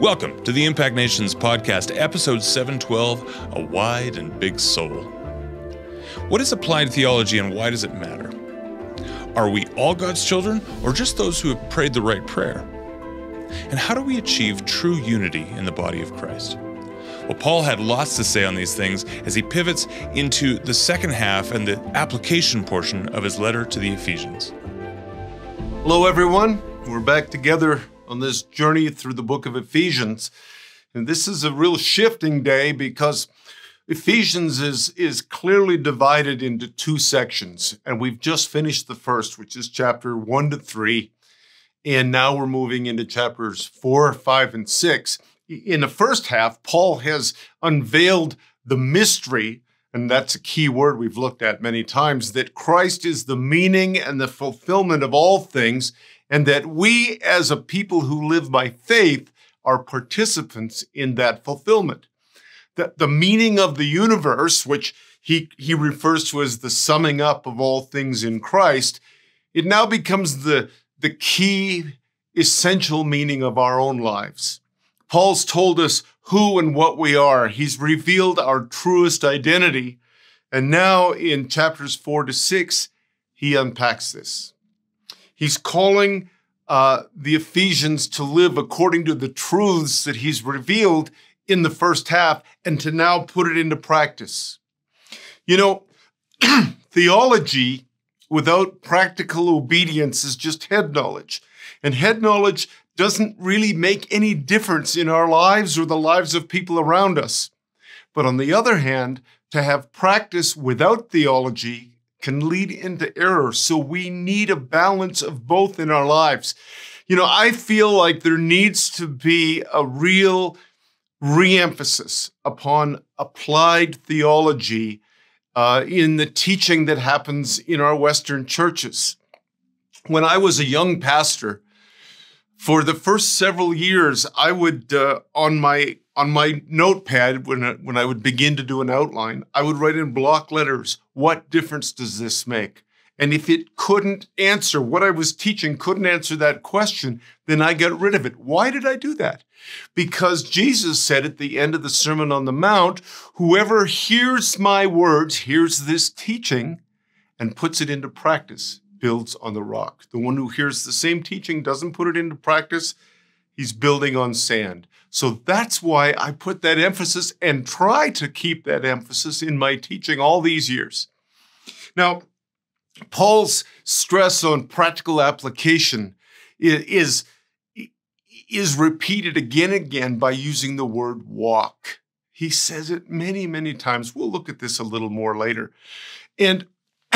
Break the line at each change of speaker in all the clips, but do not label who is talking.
Welcome to the Impact Nations podcast, episode 712 A Wide and Big Soul. What is applied theology and why does it matter? Are we all God's children or just those who have prayed the right prayer? And how do we achieve true unity in the body of Christ? Well, Paul had lots to say on these things as he pivots into the second half and the application portion of his letter to the Ephesians.
Hello, everyone. We're back together on this journey through the book of Ephesians. And this is a real shifting day because Ephesians is, is clearly divided into two sections. And we've just finished the first, which is chapter one to three. And now we're moving into chapters four, five, and six in the first half, Paul has unveiled the mystery, and that's a key word we've looked at many times, that Christ is the meaning and the fulfillment of all things, and that we as a people who live by faith are participants in that fulfillment. That the meaning of the universe, which he, he refers to as the summing up of all things in Christ, it now becomes the, the key essential meaning of our own lives. Paul's told us who and what we are. He's revealed our truest identity. And now in chapters four to six, he unpacks this. He's calling uh, the Ephesians to live according to the truths that he's revealed in the first half and to now put it into practice. You know, theology without practical obedience is just head knowledge. And head knowledge doesn't really make any difference in our lives or the lives of people around us. But on the other hand, to have practice without theology can lead into error. So we need a balance of both in our lives. You know, I feel like there needs to be a real reemphasis upon applied theology uh, in the teaching that happens in our Western churches. When I was a young pastor, for the first several years, I would uh, on my on my notepad when I, when I would begin to do an outline, I would write in block letters, "What difference does this make?" And if it couldn't answer what I was teaching, couldn't answer that question, then I got rid of it. Why did I do that? Because Jesus said at the end of the Sermon on the Mount, "Whoever hears my words, hears this teaching, and puts it into practice." builds on the rock. The one who hears the same teaching doesn't put it into practice, he's building on sand. So that's why I put that emphasis and try to keep that emphasis in my teaching all these years. Now, Paul's stress on practical application is, is repeated again and again by using the word walk. He says it many, many times. We'll look at this a little more later. And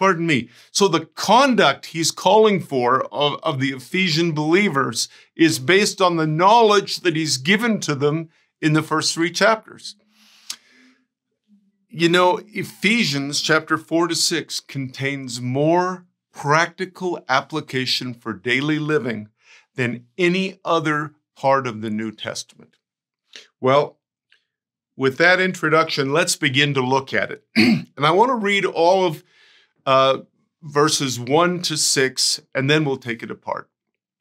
pardon me. So the conduct he's calling for of, of the Ephesian believers is based on the knowledge that he's given to them in the first three chapters. You know, Ephesians chapter 4 to 6 contains more practical application for daily living than any other part of the New Testament. Well, with that introduction, let's begin to look at it. and I want to read all of uh, verses 1 to 6, and then we'll take it apart.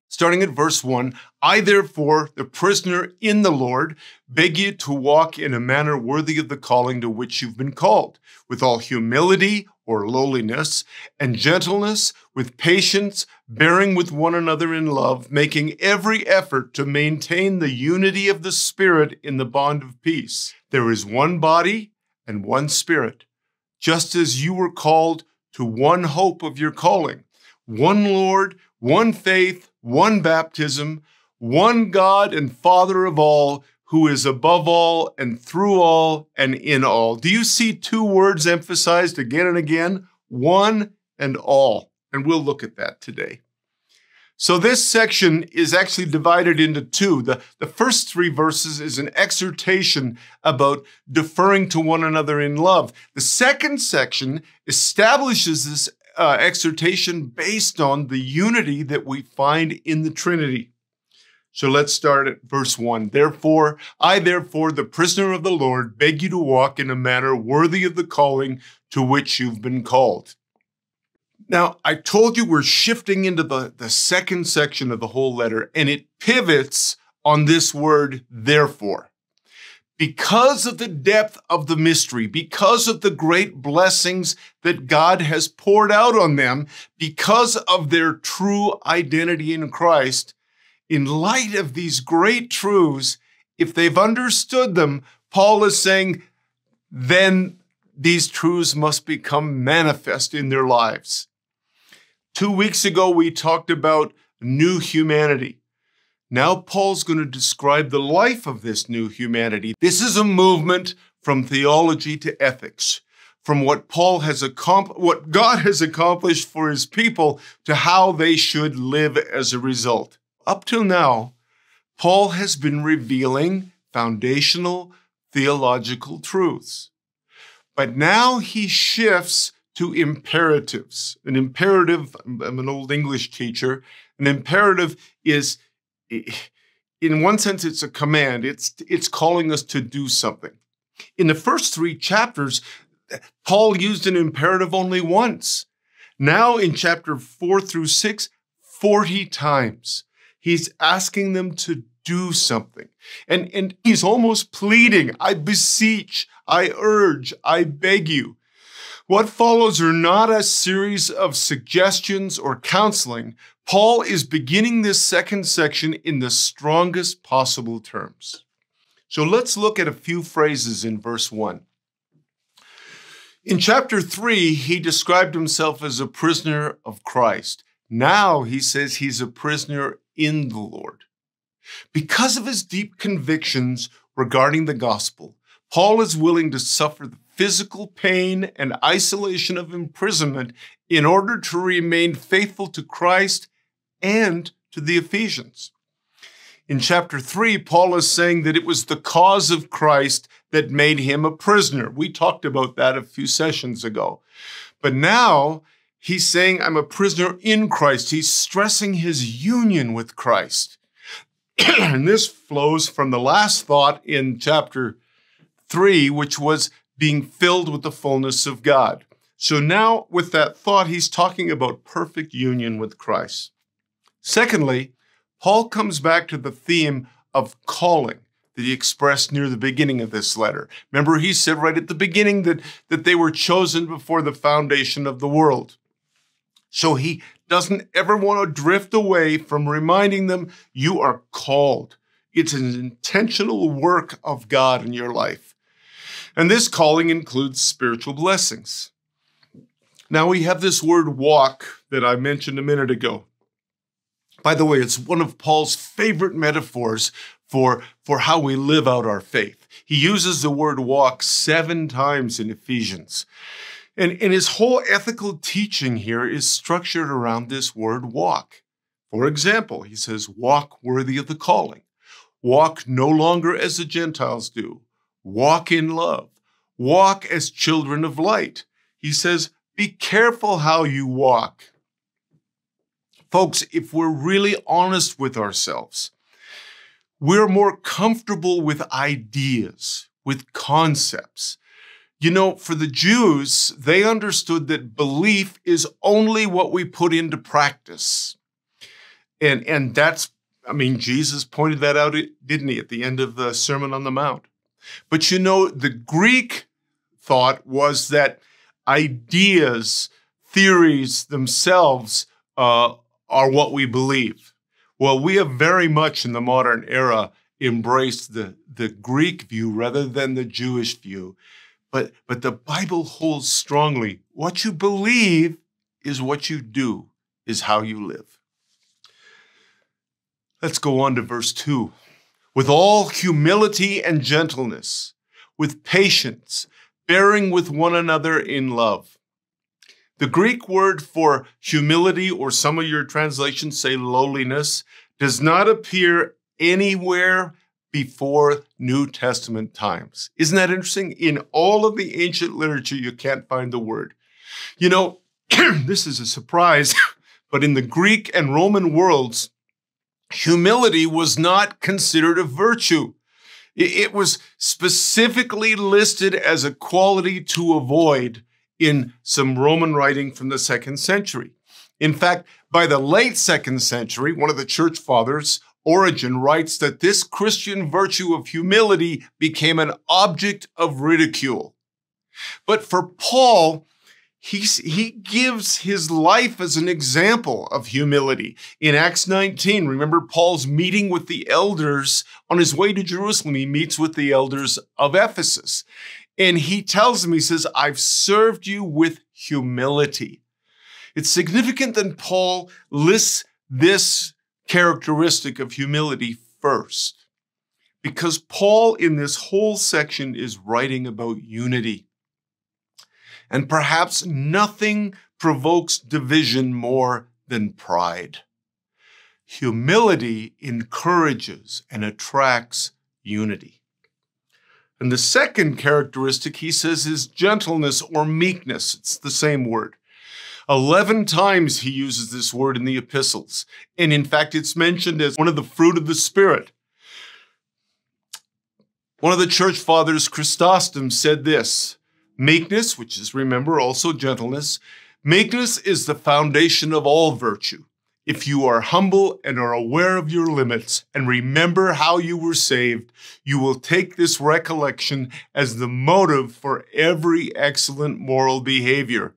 Starting at verse 1 I, therefore, the prisoner in the Lord, beg you to walk in a manner worthy of the calling to which you've been called, with all humility or lowliness, and gentleness, with patience, bearing with one another in love, making every effort to maintain the unity of the Spirit in the bond of peace. There is one body and one Spirit, just as you were called to one hope of your calling, one Lord, one faith, one baptism, one God and Father of all, who is above all and through all and in all. Do you see two words emphasized again and again? One and all. And we'll look at that today. So this section is actually divided into two. The, the first three verses is an exhortation about deferring to one another in love. The second section establishes this uh, exhortation based on the unity that we find in the Trinity. So let's start at verse 1. Therefore, I, therefore, the prisoner of the Lord, beg you to walk in a manner worthy of the calling to which you've been called now, I told you we're shifting into the, the second section of the whole letter, and it pivots on this word, therefore. Because of the depth of the mystery, because of the great blessings that God has poured out on them, because of their true identity in Christ, in light of these great truths, if they've understood them, Paul is saying, then these truths must become manifest in their lives. Two weeks ago, we talked about new humanity. Now, Paul's going to describe the life of this new humanity. This is a movement from theology to ethics, from what Paul has accomplished, what God has accomplished for his people to how they should live as a result. Up till now, Paul has been revealing foundational theological truths. But now he shifts to imperatives. An imperative, I'm an old English teacher, an imperative is, in one sense, it's a command, it's, it's calling us to do something. In the first three chapters, Paul used an imperative only once. Now, in chapter four through six, 40 times, he's asking them to do something. And, and he's almost pleading, I beseech, I urge, I beg you. What follows are not a series of suggestions or counseling. Paul is beginning this second section in the strongest possible terms. So let's look at a few phrases in verse 1. In chapter 3, he described himself as a prisoner of Christ. Now he says he's a prisoner in the Lord. Because of his deep convictions regarding the gospel, Paul is willing to suffer the physical pain and isolation of imprisonment in order to remain faithful to Christ and to the Ephesians. In chapter 3, Paul is saying that it was the cause of Christ that made him a prisoner. We talked about that a few sessions ago. But now he's saying, I'm a prisoner in Christ. He's stressing his union with Christ. and this flows from the last thought in chapter 3, which was being filled with the fullness of God. So now, with that thought, he's talking about perfect union with Christ. Secondly, Paul comes back to the theme of calling that he expressed near the beginning of this letter. Remember, he said right at the beginning that, that they were chosen before the foundation of the world. So he doesn't ever want to drift away from reminding them you are called. It's an intentional work of God in your life. And this calling includes spiritual blessings. Now we have this word walk that I mentioned a minute ago. By the way, it's one of Paul's favorite metaphors for, for how we live out our faith. He uses the word walk seven times in Ephesians. And, and his whole ethical teaching here is structured around this word walk. For example, he says, walk worthy of the calling. Walk no longer as the Gentiles do, Walk in love. Walk as children of light. He says, be careful how you walk. Folks, if we're really honest with ourselves, we're more comfortable with ideas, with concepts. You know, for the Jews, they understood that belief is only what we put into practice. And, and that's, I mean, Jesus pointed that out, didn't he, at the end of the Sermon on the Mount? But you know, the Greek thought was that ideas, theories themselves uh, are what we believe. Well, we have very much in the modern era embraced the, the Greek view rather than the Jewish view. But, but the Bible holds strongly what you believe is what you do, is how you live. Let's go on to verse 2 with all humility and gentleness, with patience, bearing with one another in love. The Greek word for humility, or some of your translations say lowliness, does not appear anywhere before New Testament times. Isn't that interesting? In all of the ancient literature, you can't find the word. You know, this is a surprise, but in the Greek and Roman worlds, humility was not considered a virtue. It was specifically listed as a quality to avoid in some Roman writing from the second century. In fact, by the late second century, one of the church fathers, Origen writes that this Christian virtue of humility became an object of ridicule. But for Paul, He's, he gives his life as an example of humility. In Acts 19, remember Paul's meeting with the elders on his way to Jerusalem. He meets with the elders of Ephesus. And he tells them, he says, I've served you with humility. It's significant that Paul lists this characteristic of humility first, because Paul in this whole section is writing about unity. And perhaps nothing provokes division more than pride. Humility encourages and attracts unity. And the second characteristic he says is gentleness or meekness. It's the same word. 11 times he uses this word in the epistles. And in fact, it's mentioned as one of the fruit of the Spirit. One of the church fathers, Chrysostom, said this Meekness, which is, remember, also gentleness, meekness is the foundation of all virtue. If you are humble and are aware of your limits and remember how you were saved, you will take this recollection as the motive for every excellent moral behavior.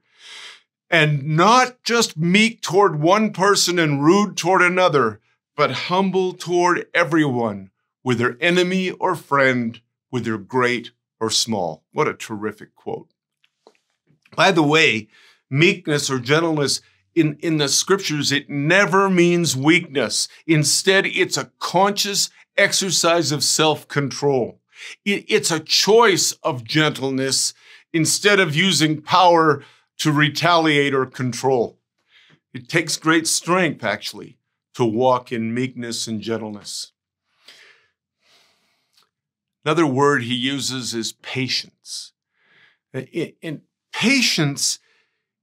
And not just meek toward one person and rude toward another, but humble toward everyone, whether enemy or friend, whether great or small. What a terrific quote. By the way, meekness or gentleness in, in the scriptures, it never means weakness. Instead, it's a conscious exercise of self control. It, it's a choice of gentleness instead of using power to retaliate or control. It takes great strength, actually, to walk in meekness and gentleness. Another word he uses is patience. Uh, and patience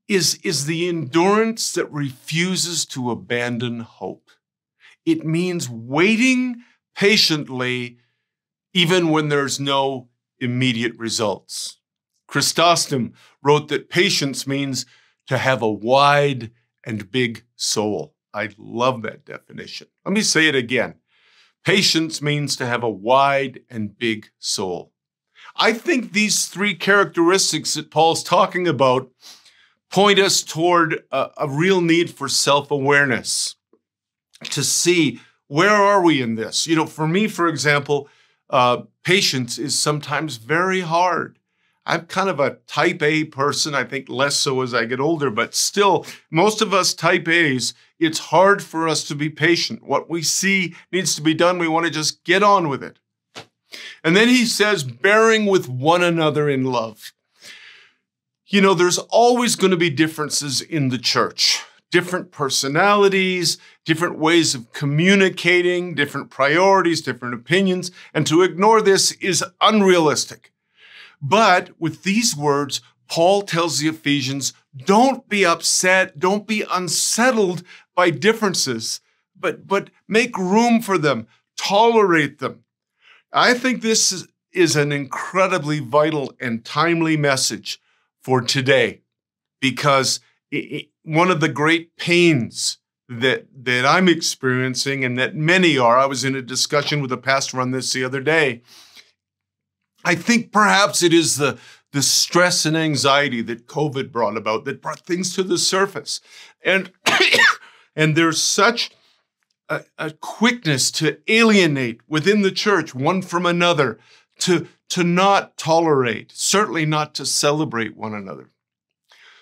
is, is the endurance that refuses to abandon hope. It means waiting patiently even when there's no immediate results. Chrysostom wrote that patience means to have a wide and big soul. I love that definition. Let me say it again. Patience means to have a wide and big soul. I think these three characteristics that Paul's talking about point us toward a, a real need for self awareness to see where are we in this. You know, for me, for example, uh, patience is sometimes very hard. I'm kind of a type A person. I think less so as I get older, but still, most of us type A's, it's hard for us to be patient. What we see needs to be done, we want to just get on with it. And then he says, bearing with one another in love. You know, there's always going to be differences in the church different personalities, different ways of communicating, different priorities, different opinions. And to ignore this is unrealistic. But with these words, Paul tells the Ephesians, don't be upset, don't be unsettled by differences, but, but make room for them, tolerate them. I think this is, an incredibly vital and timely message for today because it, one of the great pains that that I'm experiencing and that many are. I was in a discussion with a pastor on this the other day I think perhaps it is the, the stress and anxiety that COVID brought about that brought things to the surface. And, and there's such a, a, quickness to alienate within the church one from another, to, to not tolerate, certainly not to celebrate one another.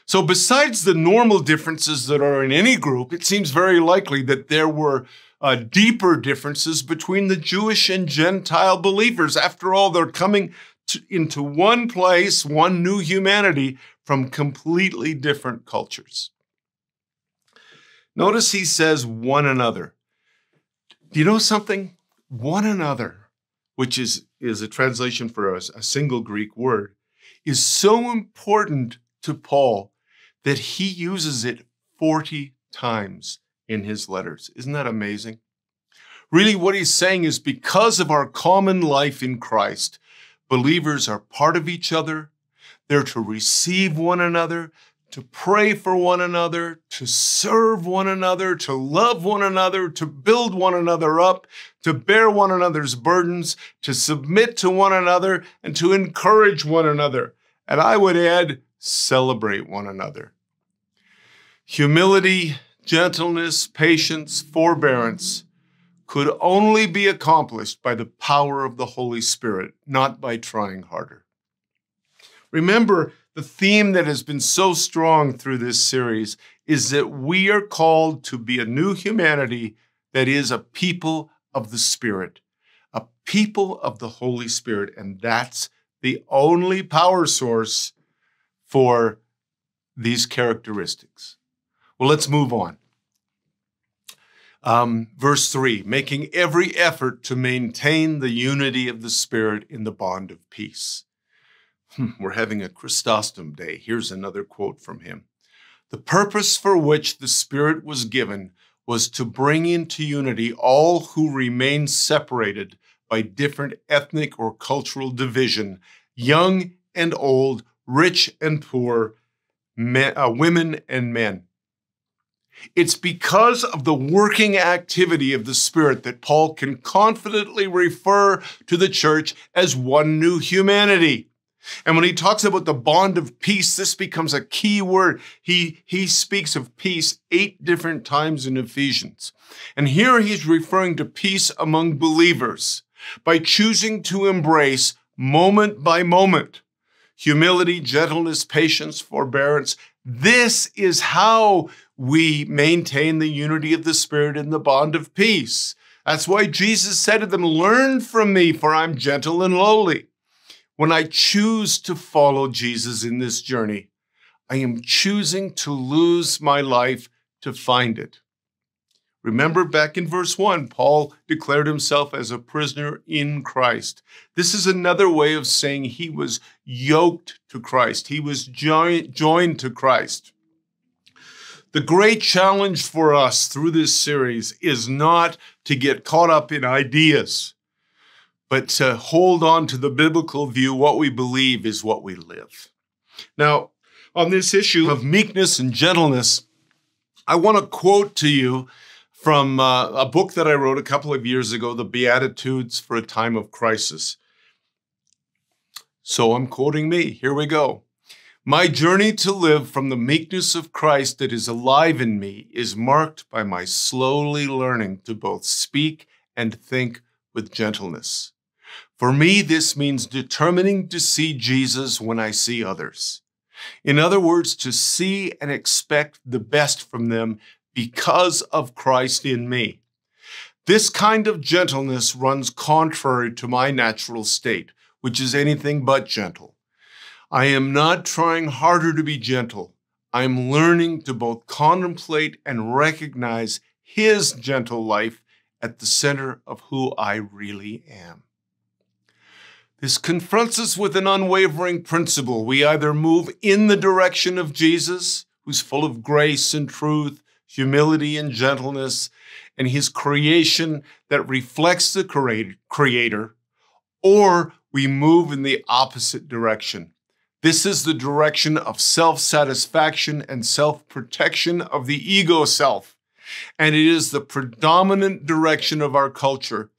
So, besides the normal differences that are in any group, it seems very likely that there were uh, deeper differences between the Jewish and Gentile believers. After all, they're coming to, into one place, one new humanity from completely different cultures. Notice he says one another. Do you know something? One another, which is, is a translation for a, a single Greek word, is so important to Paul that he uses it 40 times in his letters. Isn't that amazing? Really, what he's saying is because of our common life in Christ, believers are part of each other. They're to receive one another, to pray for one another, to serve one another, to love one another, to build one another up, to bear one another's burdens, to submit to one another, and to encourage one another. And I would add, celebrate one another. Humility, gentleness, patience, forbearance could only be accomplished by the power of the Holy Spirit, not by trying harder. Remember, the theme that has been so strong through this series is that we are called to be a new humanity that is a people of the Spirit, a people of the Holy Spirit. And that's the only power source for these characteristics. Well, let's move on. Um, verse 3 making every effort to maintain the unity of the Spirit in the bond of peace. Hmm, we're having a Chrysostom day. Here's another quote from him. The purpose for which the Spirit was given was to bring into unity all who remain separated by different ethnic or cultural division, young and old, rich and poor, men, uh, women and men. It's because of the working activity of the Spirit that Paul can confidently refer to the church as one new humanity. And when he talks about the bond of peace, this becomes a key word. He, he speaks of peace eight different times in Ephesians. And here he's referring to peace among believers by choosing to embrace moment by moment humility, gentleness, patience, forbearance. This is how we maintain the unity of the Spirit in the bond of peace. That's why Jesus said to them, Learn from me, for I'm gentle and lowly. When I choose to follow Jesus in this journey, I am choosing to lose my life to find it. Remember back in verse 1, Paul declared himself as a prisoner in Christ. This is another way of saying he was yoked to Christ, he was joined to Christ. The great challenge for us through this series is not to get caught up in ideas but to hold on to the biblical view, what we believe is what we live. Now, on this issue of meekness and gentleness, I want to quote to you from uh, a book that I wrote a couple of years ago, The Beatitudes for a Time of Crisis. So I'm quoting me. Here we go. My journey to live from the meekness of Christ that is alive in me is marked by my slowly learning to both speak and think with gentleness. For me, this means determining to see Jesus when I see others. In other words, to see and expect the best from them because of Christ in me. This kind of gentleness runs contrary to my natural state, which is anything but gentle. I am not trying harder to be gentle. I am learning to both contemplate and recognize His gentle life at the center of who I really am. This confronts us with an unwavering principle. We either move in the direction of Jesus, who's full of grace and truth, humility and gentleness, and his creation that reflects the Creator, or we move in the opposite direction. This is the direction of self satisfaction and self protection of the ego self. And it is the predominant direction of our culture.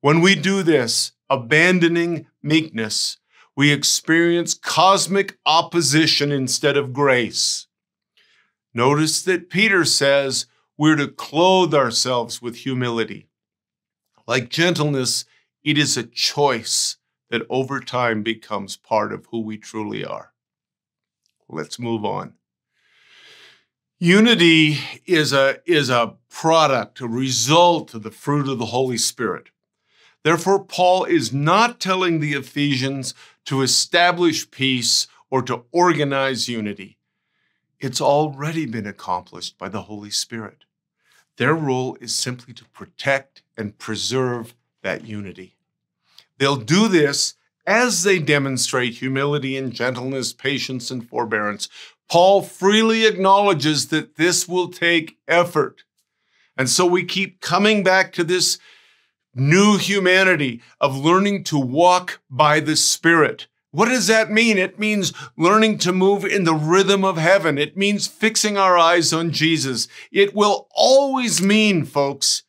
When we do this, abandoning meekness, we experience cosmic opposition instead of grace. Notice that Peter says we're to clothe ourselves with humility. Like gentleness, it is a choice that over time becomes part of who we truly are. Let's move on. Unity is a, is a product, a result of the fruit of the Holy Spirit. Therefore, Paul is not telling the Ephesians to establish peace or to organize unity. It's already been accomplished by the Holy Spirit. Their role is simply to protect and preserve that unity. They'll do this as they demonstrate humility and gentleness, patience and forbearance. Paul freely acknowledges that this will take effort. And so we keep coming back to this new humanity of learning to walk by the Spirit, What does that mean? It means learning to move in the rhythm of heaven. It means fixing our eyes on Jesus. It will always mean, folks,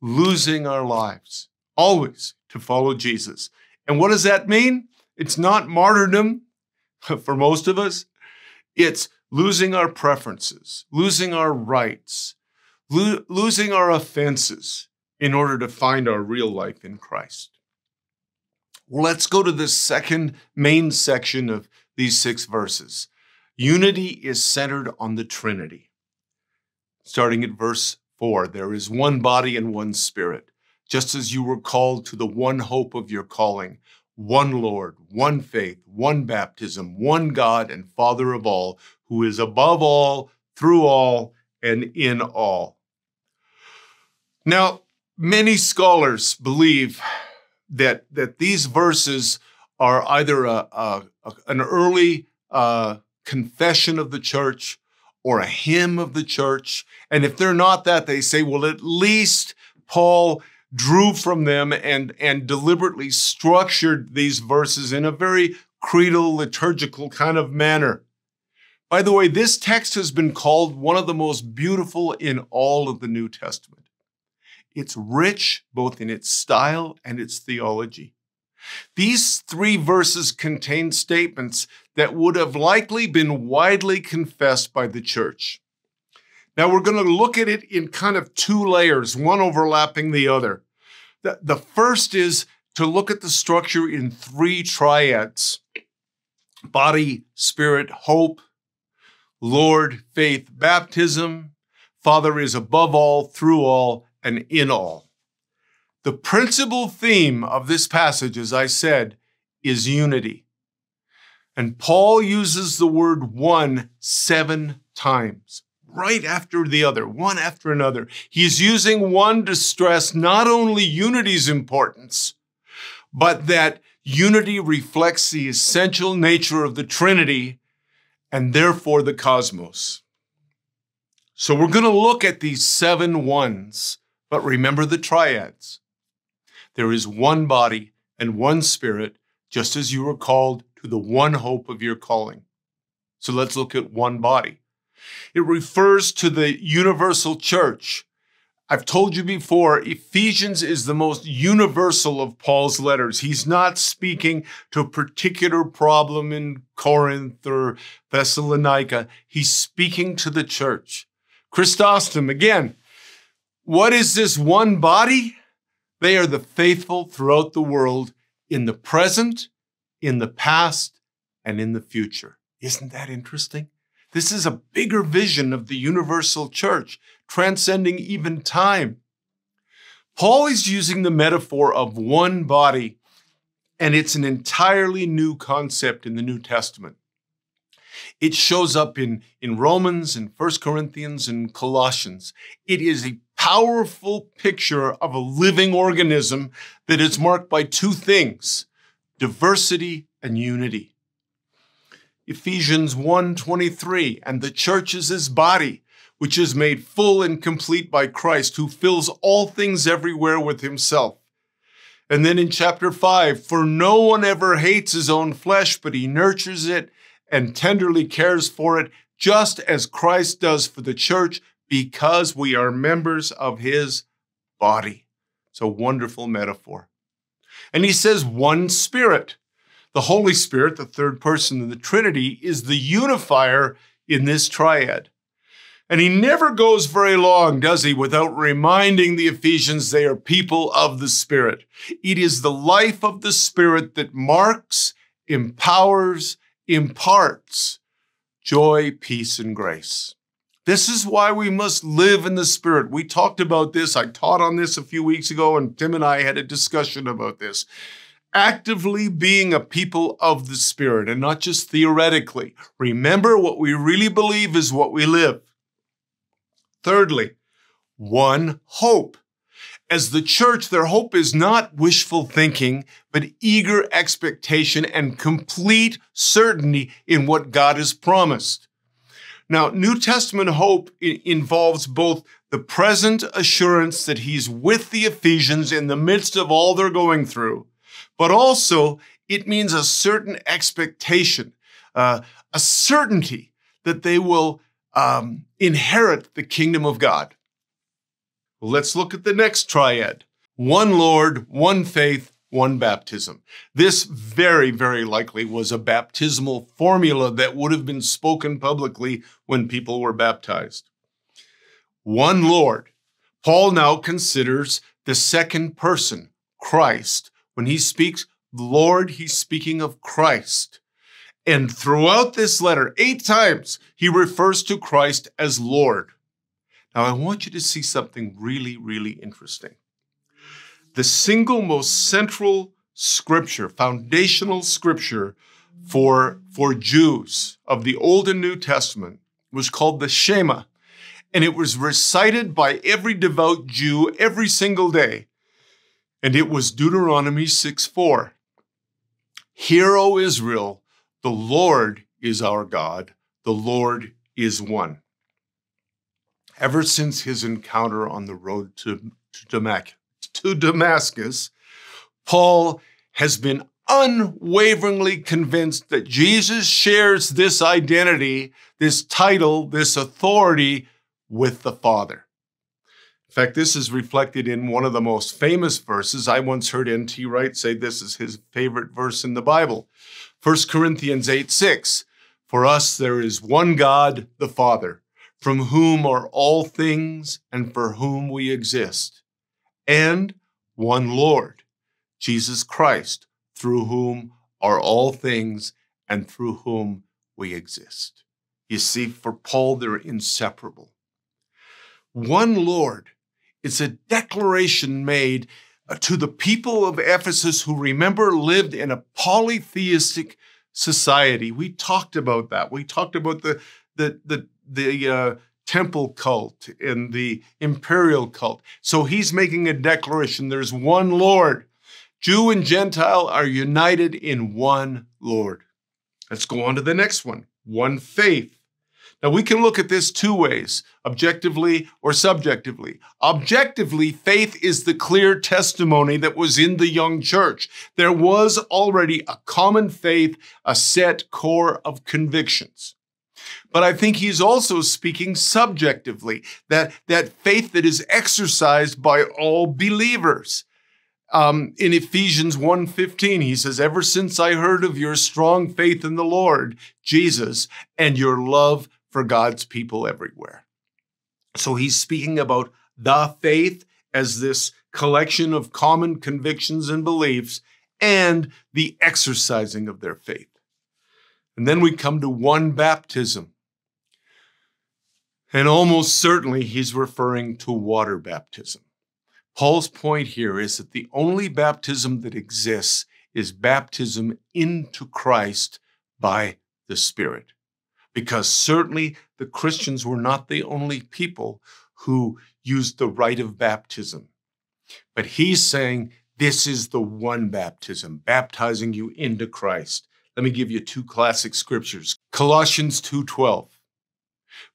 losing our lives, always to follow Jesus. And what does that mean? It's not martyrdom for most of us. It's losing our preferences, losing our rights, lo- losing our offenses in order to find our real life in Christ. Well, Let's go to the second main section of these six verses. Unity is centered on the Trinity. Starting at verse 4, there is one body and one spirit, just as you were called to the one hope of your calling, one Lord, one faith, one baptism, one God and Father of all, who is above all, through all, and in all. Now, many scholars believe that that these verses are either a, a, a an early uh, confession of the church or a hymn of the church, and if they're not that, they say, well, at least Paul drew from them and and deliberately structured these verses in a very creedal liturgical kind of manner. By the way, this text has been called one of the most beautiful in all of the New Testament. It's rich both in its style and its theology. These three verses contain statements that would have likely been widely confessed by the church. Now, we're going to look at it in kind of two layers, one overlapping the other. The, the first is to look at the structure in three triads body, spirit, hope, Lord, faith, baptism. Father is above all, through all, and in all. The principal theme of this passage, as I said, is unity. And Paul uses the word one seven times, right after the other, one after another. He's using one to stress not only unity's importance, but that unity reflects the essential nature of the Trinity and therefore the cosmos. So we're going to look at these seven ones but remember the triads. There is one body and one spirit, just as you were called to the one hope of your calling. So let's look at one body. It refers to the universal church. I've told you before, Ephesians is the most universal of Paul's letters. He's not speaking to a particular problem in Corinth or Thessalonica. He's speaking to the church. Chrysostom, again, what is this one body? They are the faithful throughout the world in the present, in the past, and in the future. Isn't that interesting? This is a bigger vision of the universal church, transcending even time. Paul is using the metaphor of one body, and it's an entirely new concept in the New Testament. It shows up in, in Romans and First Corinthians and Colossians. It is a powerful picture of a living organism that is marked by two things diversity and unity. Ephesians 1:23 and the church is his body which is made full and complete by Christ who fills all things everywhere with himself. And then in chapter 5 for no one ever hates his own flesh but he nurtures it and tenderly cares for it just as Christ does for the church because we are members of his body. It's a wonderful metaphor. And he says, one spirit. The Holy Spirit, the third person in the Trinity, is the unifier in this triad. And he never goes very long, does he, without reminding the Ephesians they are people of the Spirit. It is the life of the Spirit that marks, empowers, imparts joy, peace, and grace. This is why we must live in the Spirit. We talked about this. I taught on this a few weeks ago, and Tim and I had a discussion about this. Actively being a people of the Spirit and not just theoretically. Remember, what we really believe is what we live. Thirdly, one hope. As the church, their hope is not wishful thinking, but eager expectation and complete certainty in what God has promised. Now, New Testament hope involves both the present assurance that he's with the Ephesians in the midst of all they're going through, but also it means a certain expectation, uh, a certainty that they will um, inherit the kingdom of God. Let's look at the next triad one Lord, one faith, one baptism. This very, very likely was a baptismal formula that would have been spoken publicly when people were baptized. One Lord. Paul now considers the second person, Christ. When he speaks Lord, he's speaking of Christ. And throughout this letter, eight times, he refers to Christ as Lord. Now, I want you to see something really, really interesting the single most central scripture, foundational scripture for, for Jews of the Old and New Testament was called the Shema. And it was recited by every devout Jew every single day. And it was Deuteronomy 6 4. Hear, O Israel, the Lord is our God, the Lord is one. Ever since his encounter on the road to, to Damascus, to Damascus, Paul has been unwaveringly convinced that Jesus shares this identity, this title, this authority with the Father. In fact, this is reflected in one of the most famous verses. I once heard N.T. Wright say this is his favorite verse in the Bible 1 Corinthians 8 6. For us, there is one God, the Father, from whom are all things and for whom we exist and one Lord, Jesus Christ, through whom are all things and through whom we exist. You see, for Paul, they're inseparable. One Lord is a declaration made uh, to the people of Ephesus who remember lived in a polytheistic society. We talked about that. We talked about the the the the uh, temple cult and the imperial cult. So he's making a declaration there's one Lord. Jew and Gentile are united in one Lord. Let's go on to the next one one faith. Now, we can look at this two ways objectively or subjectively. Objectively, faith is the clear testimony that was in the young church. There was already a common faith, a set core of convictions. But I think he's also speaking subjectively, that, that faith that is exercised by all believers. Um, in Ephesians 1:15, he says, Ever since I heard of your strong faith in the Lord, Jesus, and your love for God's people everywhere. So he's speaking about the faith as this collection of common convictions and beliefs and the exercising of their faith. And then we come to one baptism. And almost certainly he's referring to water baptism. Paul's point here is that the only baptism that exists is baptism into Christ by the Spirit. Because certainly the Christians were not the only people who used the rite of baptism. But he's saying this is the one baptism, baptizing you into Christ. Let me give you two classic scriptures. Colossians 2:12.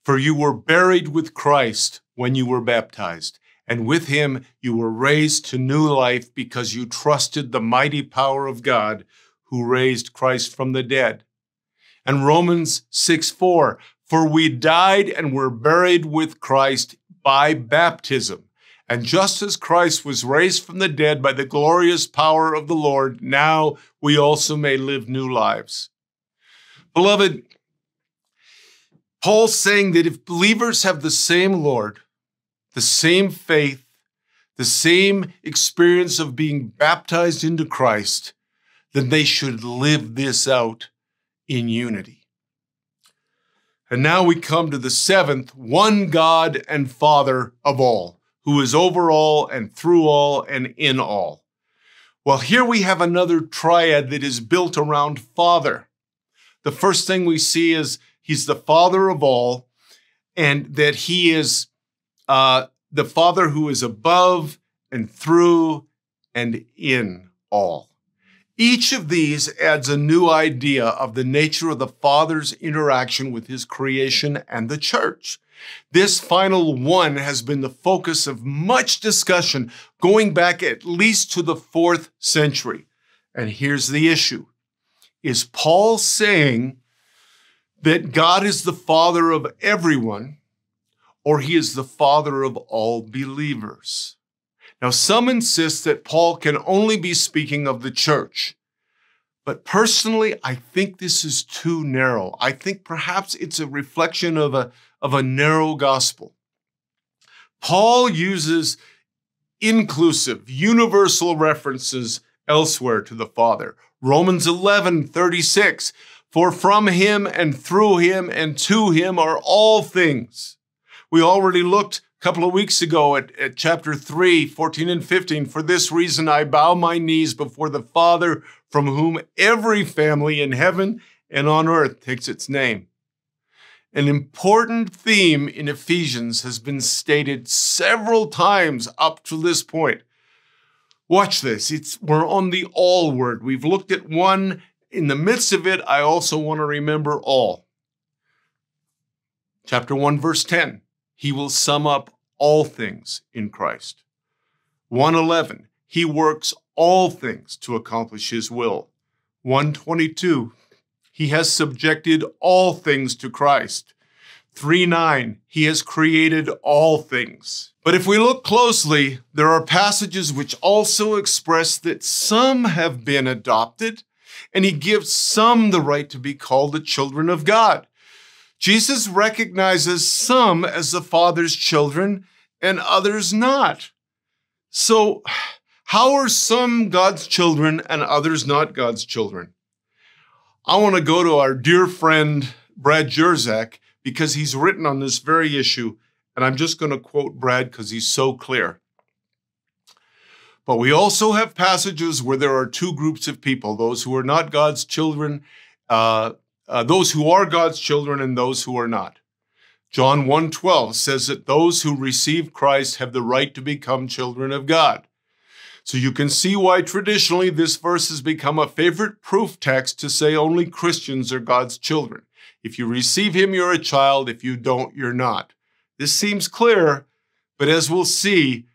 For you were buried with Christ when you were baptized, and with him you were raised to new life because you trusted the mighty power of God who raised Christ from the dead. And Romans 6 4, for we died and were buried with Christ by baptism. And just as Christ was raised from the dead by the glorious power of the Lord, now we also may live new lives. Beloved, Paul's saying that if believers have the same Lord, the same faith, the same experience of being baptized into Christ, then they should live this out in unity. And now we come to the seventh one God and Father of all who is over all and through all and in all. Well, here we have another triad that is built around Father. The first thing we see is he's the Father of all, and that he is uh, the Father who is above and through and in all. Each of these adds a new idea of the nature of the Father's interaction with his creation and the church. This final one has been the focus of much discussion going back at least to the fourth century. And here's the issue Is Paul saying that God is the father of everyone, or he is the father of all believers? Now, some insist that Paul can only be speaking of the church. But personally, I think this is too narrow. I think perhaps it's a reflection of a, of a narrow gospel. Paul uses inclusive, universal references elsewhere to the Father. Romans 11, 36, for from him and through him and to him are all things. We already looked couple of weeks ago at, at chapter 3, 14 and 15. For this reason I bow my knees before the Father, from whom every family in heaven and on earth takes its name. An important theme in Ephesians has been stated several times up to this point. Watch this. It's we're on the all word. We've looked at one in the midst of it. I also want to remember all. Chapter 1 verse 10. He will sum up all things in Christ. 111. He works all things to accomplish his will. 122. He has subjected all things to Christ. 3 9, he has created all things. But if we look closely, there are passages which also express that some have been adopted, and he gives some the right to be called the children of God. Jesus recognizes some as the Father's children and others not. So, how are some God's children and others not God's children? I want to go to our dear friend Brad Jersak because he's written on this very issue, and I'm just going to quote Brad because he's so clear. But we also have passages where there are two groups of people those who are not God's children, uh, uh, those who are God's children, and those who are not. John 1:12 says that those who receive Christ have the right to become children of God. So you can see why traditionally this verse has become a favorite proof text to say only Christians are God's children. If you receive him, you're a child. If you don't, you're not. This seems clear, but as we'll see,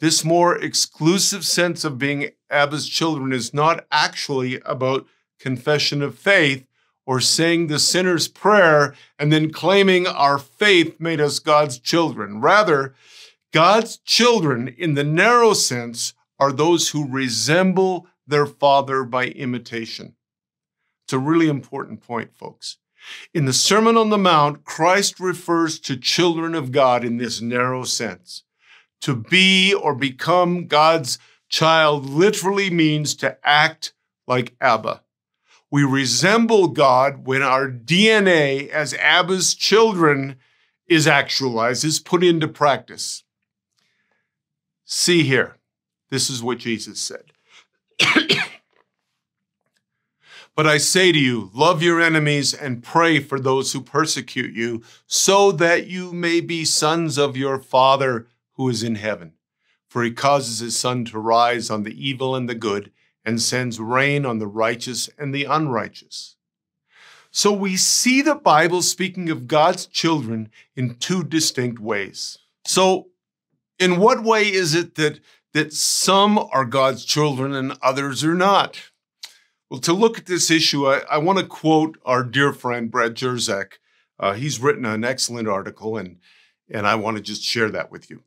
this more exclusive sense of being Abba's children is not actually about confession of faith or saying the sinner's prayer and then claiming our faith made us God's children. Rather, God's children, in the narrow sense, are those who resemble their father by imitation. It's a really important point, folks. In the Sermon on the Mount, Christ refers to children of God in this narrow sense. To be or become God's child literally means to act like Abba. We resemble God when our DNA as Abba's children is actualized, is put into practice. See here, this is what Jesus said. but I say to you, love your enemies and pray for those who persecute you, so that you may be sons of your Father who is in heaven. For he causes his sun to rise on the evil and the good, and sends rain on the righteous and the unrighteous. So we see the Bible speaking of God's children in two distinct ways. So in what way is it that, that some are God's children and others are not? Well, to look at this issue, I, I want to quote our dear friend Brad Jersak. Uh, he's written an excellent article, and, and I want to just share that with you.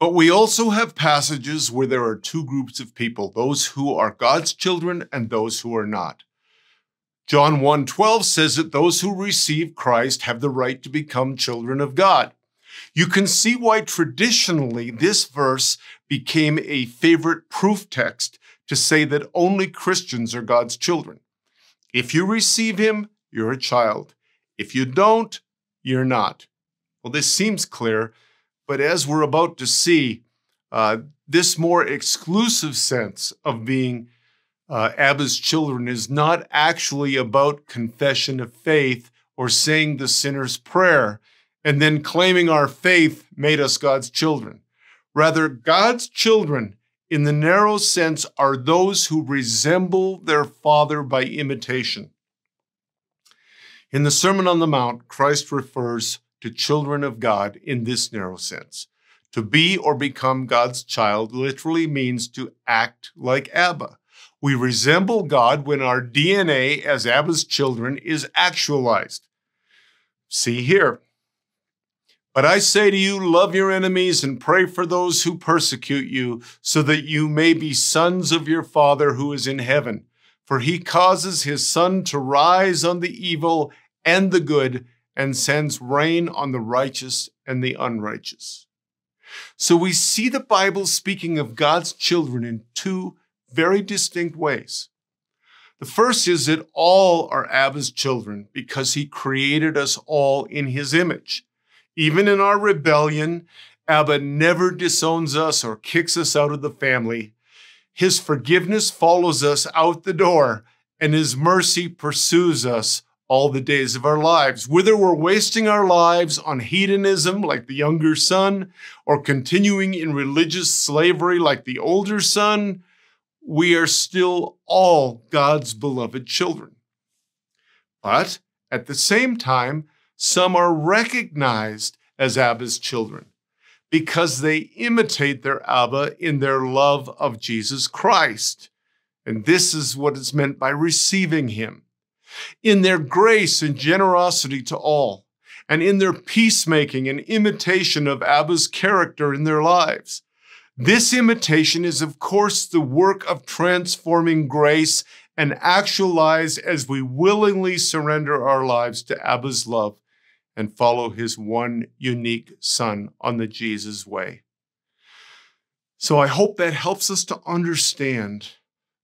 But we also have passages where there are two groups of people those who are God's children and those who are not. John 1:12 says that those who receive Christ have the right to become children of God. You can see why traditionally this verse became a favorite proof text to say that only Christians are God's children. If you receive Him, you're a child. If you don't, you're not. Well, this seems clear, but as we're about to see, uh, this more exclusive sense of being uh, Abba's children is not actually about confession of faith or saying the sinner's prayer and then claiming our faith made us God's children. Rather, God's children, in the narrow sense, are those who resemble their Father by imitation. In the Sermon on the Mount, Christ refers to children of God in this narrow sense. To be or become God's child literally means to act like Abba. We resemble God when our DNA as Abba's children is actualized. See here. But I say to you, love your enemies and pray for those who persecute you, so that you may be sons of your Father who is in heaven. For he causes his sun to rise on the evil and the good, and sends rain on the righteous and the unrighteous. So we see the Bible speaking of God's children in two very distinct ways. The first is that all are Abba's children because he created us all in his image. Even in our rebellion, Abba never disowns us or kicks us out of the family. His forgiveness follows us out the door, and his mercy pursues us all the days of our lives. Whether we're wasting our lives on hedonism like the younger son, or continuing in religious slavery like the older son, we are still all God's beloved children. But at the same time, some are recognized as Abba's children because they imitate their Abba in their love of Jesus Christ. And this is what is meant by receiving him. In their grace and generosity to all, and in their peacemaking and imitation of Abba's character in their lives. This imitation is, of course, the work of transforming grace and actualized as we willingly surrender our lives to Abba's love and follow his one unique Son on the Jesus way. So I hope that helps us to understand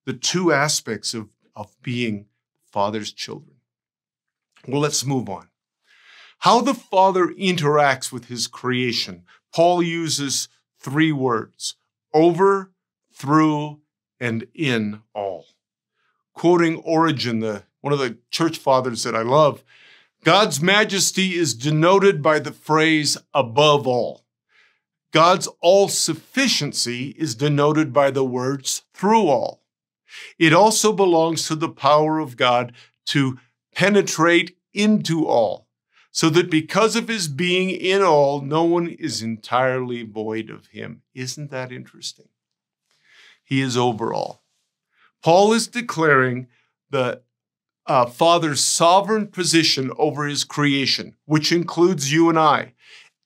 the two aspects of, of being Father's children. Well, let's move on. How the Father interacts with his creation. Paul uses three words over, through, and in all. Quoting Origen, the, one of the church fathers that I love, God's majesty is denoted by the phrase above all. God's all sufficiency is denoted by the words through all. It also belongs to the power of God to penetrate into all, so that because of his being in all, no one is entirely void of him. Isn't that interesting? He is over all. Paul is declaring the uh, Father's sovereign position over his creation, which includes you and I.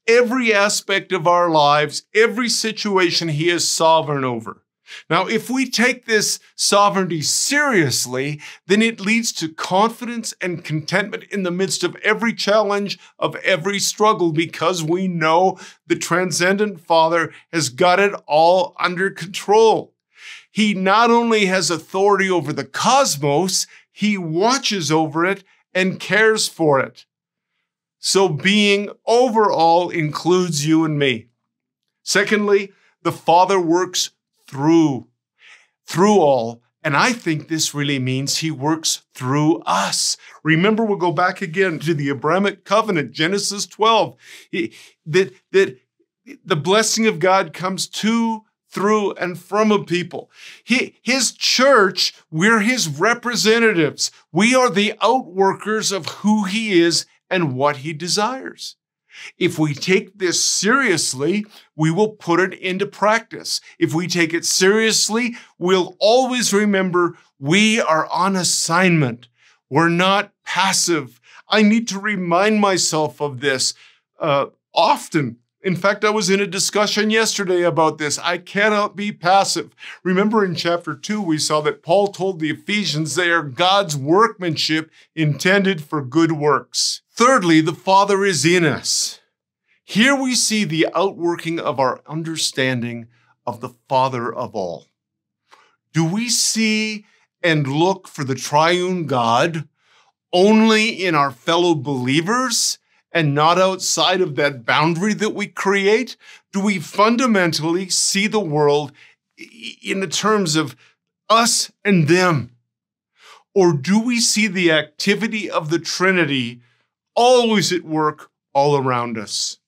Every aspect of our lives, every situation, he is sovereign over. Now, if we take this sovereignty seriously, then it leads to confidence and contentment in the midst of every challenge, of every struggle, because we know the transcendent Father has got it all under control. He not only has authority over the cosmos, he watches over it and cares for it. So being overall includes you and me. Secondly, the Father works through, through all. And I think this really means he works through us. Remember, we'll go back again to the Abrahamic covenant, Genesis 12, that, that the blessing of God comes to through and from a people. He, his church, we're his representatives. We are the outworkers of who he is and what he desires. If we take this seriously, we will put it into practice. If we take it seriously, we'll always remember we are on assignment. We're not passive. I need to remind myself of this uh, often in fact, I was in a discussion yesterday about this. I cannot be passive. Remember in chapter 2, we saw that Paul told the Ephesians they are God's workmanship intended for good works. Thirdly, the Father is in us. Here we see the outworking of our understanding of the Father of all. Do we see and look for the triune God only in our fellow believers? And not outside of that boundary that we create? Do we fundamentally see the world in the terms of us and them? Or do we see the activity of the Trinity always at work all around us?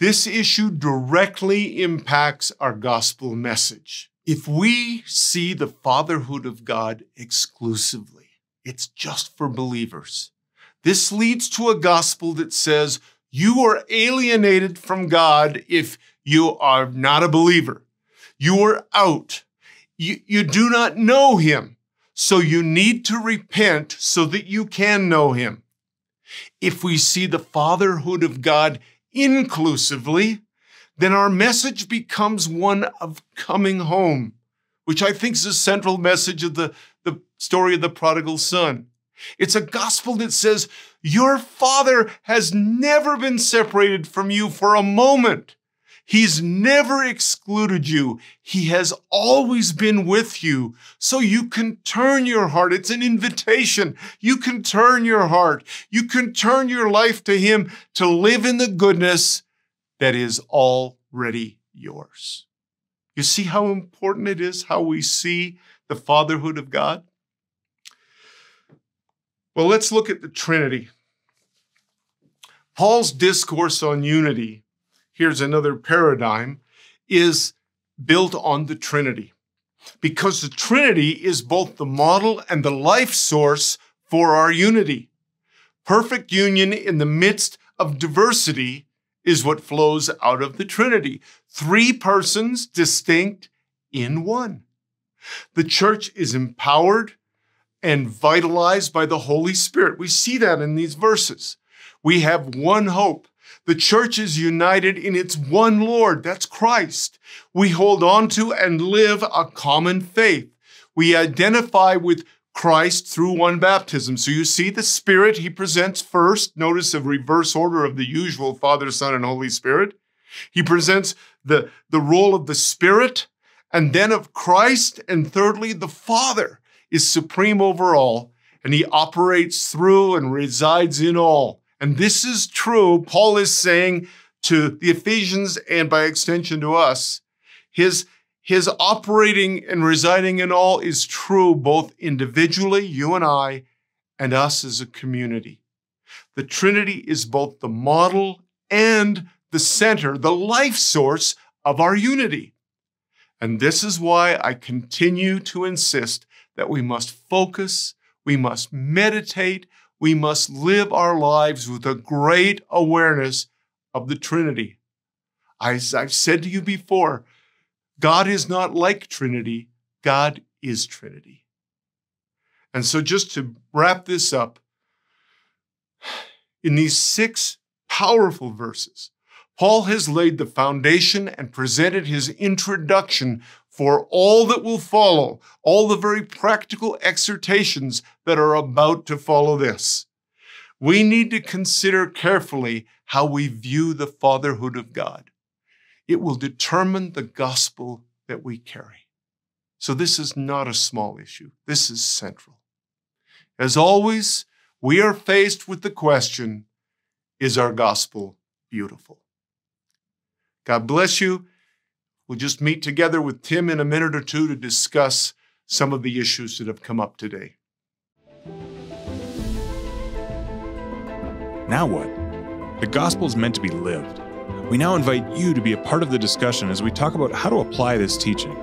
This issue directly impacts our gospel message. If we see the fatherhood of God exclusively, it's just for believers. This leads to a gospel that says you are alienated from God if you are not a believer. You are out. you, you do not know him. So you need to repent so that you can know him. If we see the fatherhood of God inclusively, then our message becomes one of coming home, which I think is the central message of the, the story of the prodigal son. It's a gospel that says, Your father has never been separated from you for a moment. He's never excluded you. He has always been with you. So you can turn your heart. It's an invitation. You can turn your heart. You can turn your life to Him to live in the goodness that is already yours. You see how important it is how we see the fatherhood of God? Well, let's look at the Trinity. Paul's discourse on unity, here's another paradigm, is built on the Trinity. Because the Trinity is both the model and the life source for our unity. Perfect union in the midst of diversity is what flows out of the Trinity. Three persons distinct in one. The church is empowered and vitalized by the Holy Spirit. We see that in these verses. We have one hope. The church is united in its one Lord, that's Christ. We hold on to and live a common faith. We identify with Christ through one baptism. So you see the Spirit he presents first. Notice the reverse order of the usual Father, Son, and Holy Spirit. He presents the, the role of the Spirit and then of Christ, and thirdly, the Father is supreme over all, and he operates through and resides in all. And this is true, Paul is saying to the Ephesians and by extension to us. His, his operating and residing in all is true both individually, you and I, and us as a community. The Trinity is both the model and the center, the life source of our unity. And this is why I continue to insist that we must focus, we must meditate, we must live our lives with a great awareness of the Trinity. As I've said to you before, God is not like Trinity, God is Trinity. And so, just to wrap this up, in these six powerful verses, Paul has laid the foundation and presented his introduction for all that will follow, all the very practical exhortations that are about to follow this. We need to consider carefully how we view the fatherhood of God. It will determine the gospel that we carry. So, this is not a small issue, this is central. As always, we are faced with the question Is our gospel beautiful? God bless you. We'll just meet together with Tim in a minute or two to discuss some of the issues that have come up today.
Now what? The gospel is meant to be lived. We now invite you to be a part of the discussion as we talk about how to apply this teaching.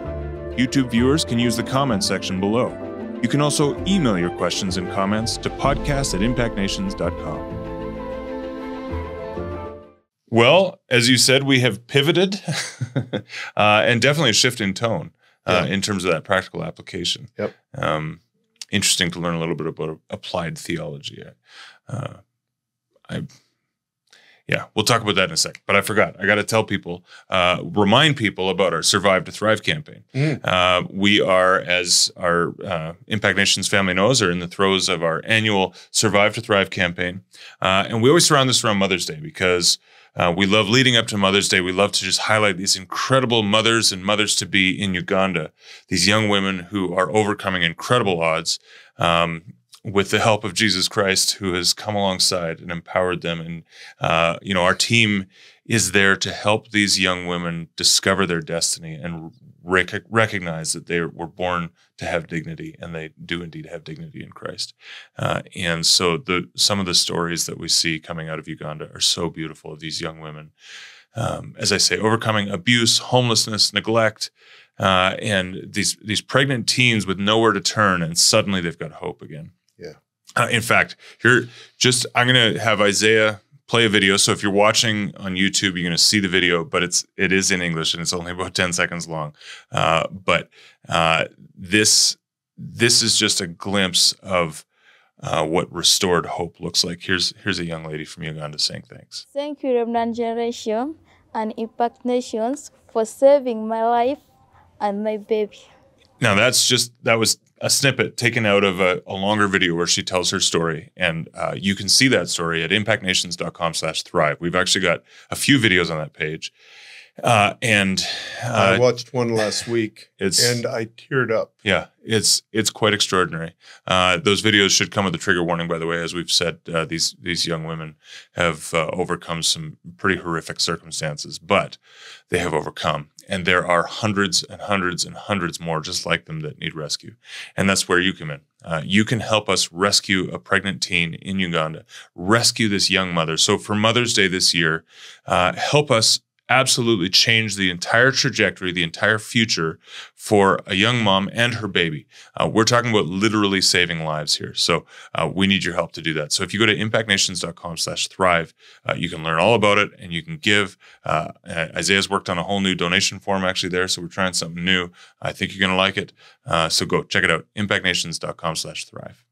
YouTube viewers can use the comments section below. You can also email your questions and comments to podcast at impactnations.com. Well, as you said, we have pivoted uh, and definitely a shift in tone uh, yeah. in terms of that practical application.
Yep.
Um, interesting to learn a little bit about applied theology. Uh, I, yeah, we'll talk about that in a second. But I forgot. I got to tell people, uh, remind people about our Survive to Thrive campaign. Mm. Uh, we are, as our uh, Impact Nations family knows, are in the throes of our annual Survive to Thrive campaign, and we always surround this around Mother's Day because uh, we love leading up to Mother's Day. We love to just highlight these incredible mothers and mothers to be in Uganda, these young women who are overcoming incredible odds um, with the help of Jesus Christ, who has come alongside and empowered them. And, uh, you know, our team is there to help these young women discover their destiny and rec- recognize that they were born to have dignity, and they do indeed have dignity in Christ. Uh, and so, the some of the stories that we see coming out of Uganda are so beautiful of these young women. Um, as I say, overcoming abuse, homelessness, neglect, uh, and these these pregnant teens with nowhere to turn, and suddenly they've got hope again.
Yeah.
Uh, in fact, here, just I'm going to have Isaiah play a video. So if you're watching on YouTube, you're going to see the video, but it's it is in English and it's only about 10 seconds long. Uh, but uh, this this is just a glimpse of uh, what restored hope looks like. Here's here's a young lady from Uganda saying thanks.
Thank you, Remnant Generation and Impact Nations for saving my life and my baby.
Now that's just that was a snippet taken out of a, a longer video where she tells her story, and uh, you can see that story at impactnations.com/thrive. We've actually got a few videos on that page, uh, and uh,
I watched one last week,
it's
and I teared up.
yeah, it's it's quite extraordinary. Uh, those videos should come with a trigger warning, by the way. As we've said, uh, these these young women have uh, overcome some pretty horrific circumstances, but they have overcome, and there are hundreds and hundreds and hundreds more just like them that need rescue, and that's where you come in. Uh, you can help us rescue a pregnant teen in Uganda, rescue this young mother. So for Mother's Day this year, uh, help us absolutely change the entire trajectory, the entire future for a young mom and her baby. Uh, we're talking about literally saving lives here. So uh, we need your help to do that. So if you go to impactnations.com slash thrive, uh, you can learn all about it and you can give. Uh, Isaiah's worked on a whole new donation form actually there. So we're trying something new. I think you're going to like it. Uh, so go check it out, impactnations.com slash thrive.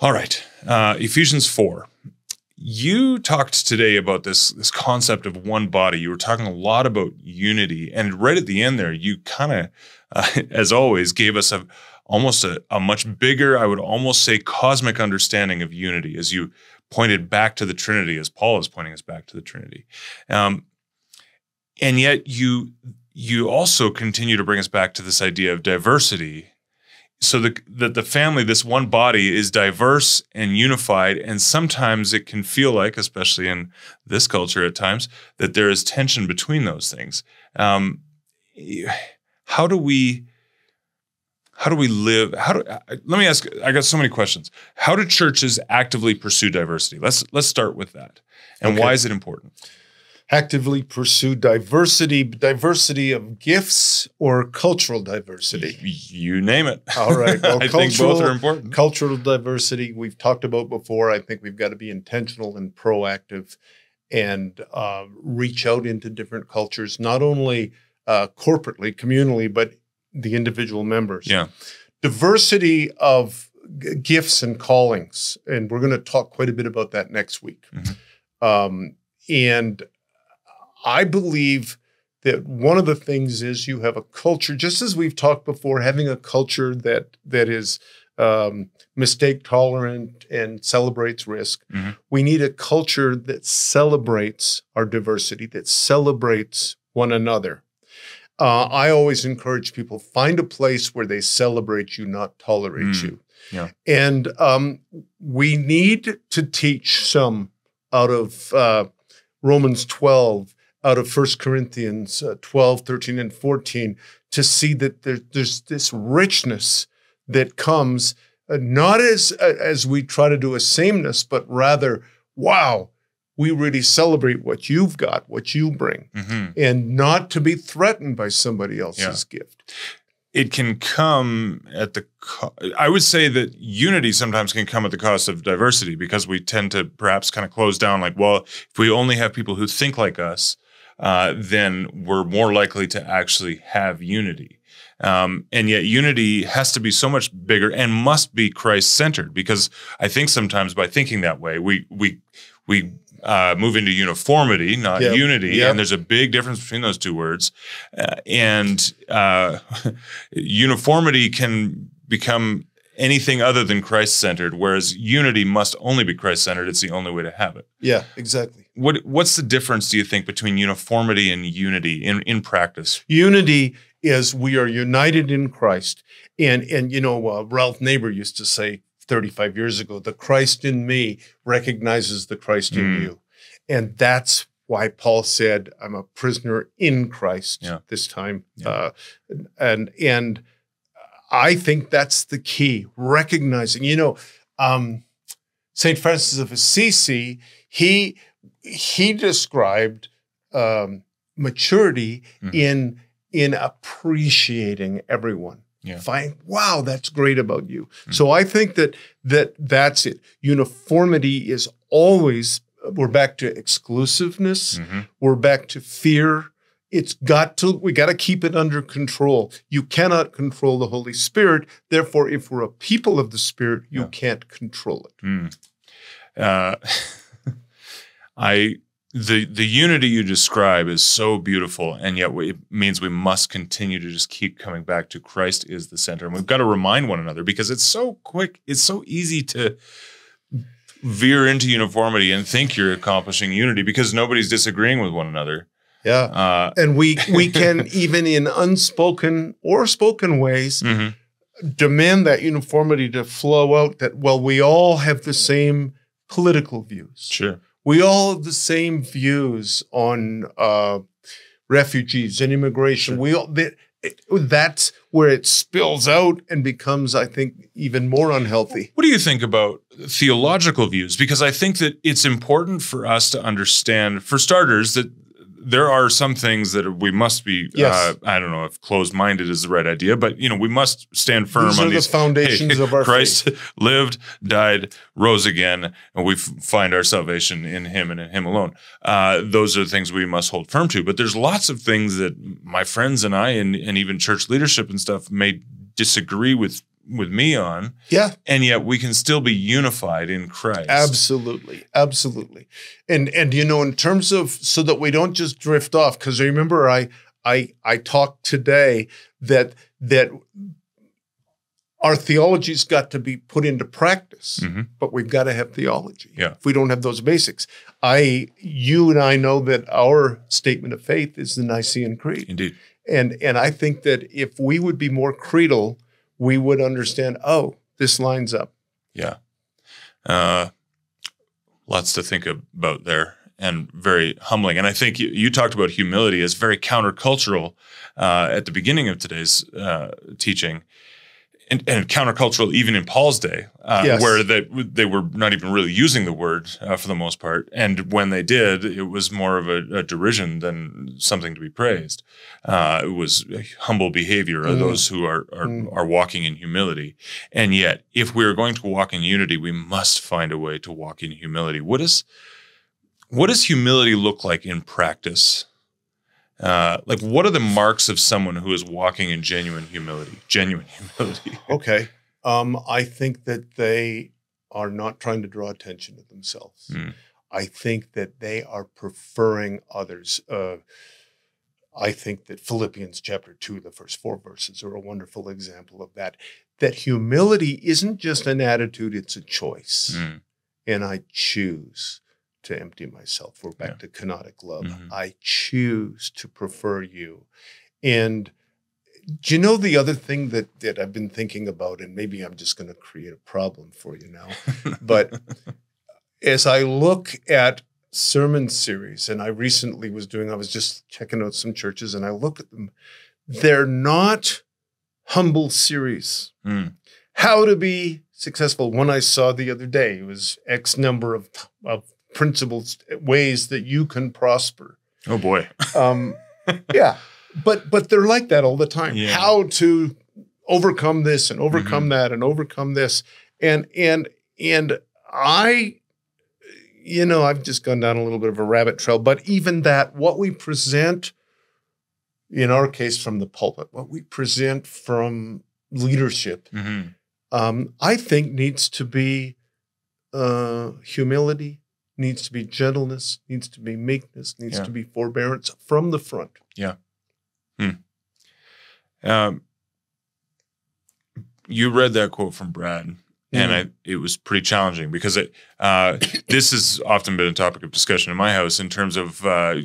All right. Uh, Ephesians 4 you talked today about this this concept of one body. You were talking a lot about unity and right at the end there you kind of uh, as always gave us a almost a, a much bigger i would almost say cosmic understanding of unity as you pointed back to the trinity as paul is pointing us back to the trinity. Um, and yet you you also continue to bring us back to this idea of diversity so the, the the family, this one body, is diverse and unified, and sometimes it can feel like, especially in this culture at times, that there is tension between those things. Um, how do we? How do we live? How do? Let me ask. I got so many questions. How do churches actively pursue diversity? Let's let's start with that. And
Okay.
why is it important?
Actively pursue diversity, diversity of gifts or cultural diversity.
You name it.
All right. Well,
I think both
cultural-
are important.
Cultural diversity, we've talked about before. I think we've got to be intentional and proactive and uh, reach out into different cultures, not only uh, corporately, communally, but the individual members.
Yeah.
Diversity of g- gifts and callings. And we're going to talk quite a bit about that next week.
Mhm.
Um, and I believe that one of the things is you have a culture, just as we've talked before, having a culture that that is um, mistake tolerant and celebrates risk.
Mhm.
We need a culture that celebrates our diversity, that celebrates one another. Uh, I always encourage people find a place where they celebrate you, not tolerate
Mm,
you.
yeah.
And um, we need to teach some out of uh, Romans 12, out of 1 Corinthians uh, 12, 13, and 14 to see that there, there's this richness that comes uh, not as as we try to do a sameness, but rather, wow, we really celebrate what you've got, what you bring,
hmm
and not to be threatened by somebody else's gift.
it can come at the co- i would say that unity sometimes can come at the cost of diversity because we tend to perhaps kind of close down like well if we only have people who think like us uh, then we're more likely to actually have unity um, and yet unity has to be so much bigger and must be christ-centered because i think sometimes by thinking that way we we we uh, move into uniformity, not
Yep.
unity,
Yep.
and there's a big difference between those two words. Uh, and uh, uniformity can become anything other than Christ centered, whereas unity must only be Christ centered. It's the only way to have it.
Yeah, exactly.
What What's the difference, do you think, between uniformity and unity in, in practice?
Unity is we are united in Christ. And and you know, uh, Ralph Neighbour used to say 35 years ago, the Christ in me recognizes the Christ in
Mm.
you. And that's why Paul said, I'm a prisoner in Christ
Yeah.
this time.
Yeah.
Uh, and and I think that's the key, recognizing, you know, um, St. Francis of Assisi, he he described um, maturity
Mhm.
in in appreciating everyone.
Yeah.
Find wow, that's great about you.
Mhm.
So I think that that that's it. Uniformity is always we're back to exclusiveness.
Mhm.
We're back to fear. It's got to, we got to keep it under control. You cannot control the Holy Spirit. Therefore, if we're a people of the Spirit, you
Yeah.
can't control it.
Mm. Uh, I the the unity you describe is so beautiful, and yet it means we must continue to just keep coming back to Christ is the center, and we've got to remind one another because it's so quick, it's so easy to veer into uniformity and think you're accomplishing unity because nobody's disagreeing with one another.
Yeah.
Uh,
And we, we can, even in unspoken or spoken ways,
mhm.
demand that uniformity to flow out that, well, we all have the same political views.
Sure.
We all have the same views on uh, refugees and immigration.
Sure.
We all that, it, that's where it spills out and becomes, I think, even more unhealthy.
What do you think about theological views? Because I think that it's important for us to understand, for starters, that there are some things that we must be.
Yes.
Uh, I don't know if closed-minded is the right idea, but you know we must stand firm
These
on
are the
these.
foundations of our
Christ lived, died, rose again, and we find our salvation in Him and in Him alone. Uh, those are the things we must hold firm to. But there's lots of things that my friends and I, and, and even church leadership and stuff, may disagree with with me on
Yeah,
and yet we can still be unified in Christ.
absolutely, absolutely. And and you know, in terms of so that we don't just drift off, because remember, I I I talked today that that our theology's got to be put into practice.
Mhm.
but we've got to have theology.
Yeah.
If we don't have those basics, I, you and I know that our statement of faith is the Nicene Creed,
Indeed.
and and I think that if we would be more creedal, we would understand. Oh, this lines up.
Yeah. Uh, lots to think about there and very humbling. And I think you, you talked about humility as very countercultural uh, at the beginning of today's uh, teaching. And, and countercultural even in Paul's day, uh,
Yes.
where they, they were not even really using the word uh, for the most part. And when they did, it was more of a, a derision than something to be praised. Uh, it was humble behavior of
Mm.
those who are, are,
Mm.
are walking in humility. And yet, if we are going to walk in unity, we must find a way to walk in humility. What is what does humility look like in practice? Uh, like, what are the marks of someone who is walking in genuine humility? Genuine humility.
Okay. Um, I think that they are not trying to draw attention to themselves.
Mm.
I think that they are preferring others. Uh, I think that Philippians chapter 2, the first four verses, are a wonderful example of that. That humility isn't just an attitude, it's a choice.
Mm.
And I choose to empty myself. We're back
Yeah.
to kenotic love.
Mhm.
I choose to prefer you. And do you know the other thing that, that I've been thinking about? And maybe I'm just going to create a problem for you now. But as I look at sermon series, and I recently was doing, I was just checking out some churches and I look at them, they're not humble series.
Mm.
How to be successful. One I saw the other day was X number of, of principles, ways that you can prosper.
Oh boy.
Um, yeah, but but they're like that all the time.
Yeah.
How to overcome this and overcome
Mhm.
that and overcome this, and and and I, you know, I've just gone down a little bit of a rabbit trail. But even that, what we present, in our case, from the pulpit, what we present from leadership,
hmm
um, I think needs to be uh, humility, needs to be gentleness, needs to be meekness, needs
Yeah.
to be forbearance from the front.
Yeah um, you read that quote from Brad, and I, it was pretty challenging because it, uh, this has often been a topic of discussion in my house in terms of uh,